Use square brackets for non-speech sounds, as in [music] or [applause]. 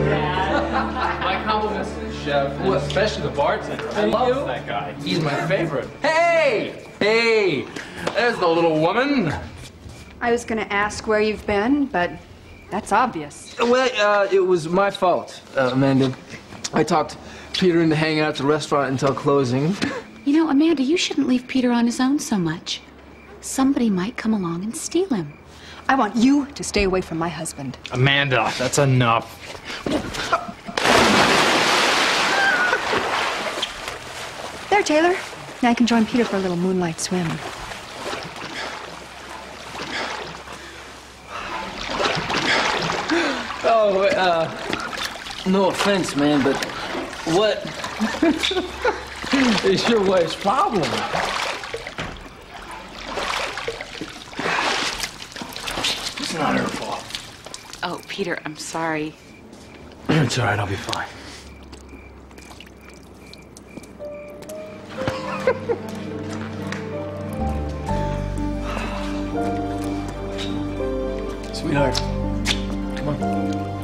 [laughs] My compliments to the chef, and especially the bartender. I love that guy. He's my favorite. Hey! Hey! There's the little woman. I was going to ask where you've been, but that's obvious. Well, uh, it was my fault, uh, Amanda. I talked Peter into hanging out at the restaurant until closing. You know, Amanda, you shouldn't leave Peter on his own so much. Somebody might come along and steal him. I want you to stay away from my husband. Amanda, that's enough. There, Taylor. Now I can join Peter for a little moonlight swim. Oh, uh, no offense, man, but what [laughs] is your wife's problem? It's not her fault. Oh, Peter, I'm sorry. [clears throat] It's all right, I'll be fine. [laughs] Sweetheart, come on.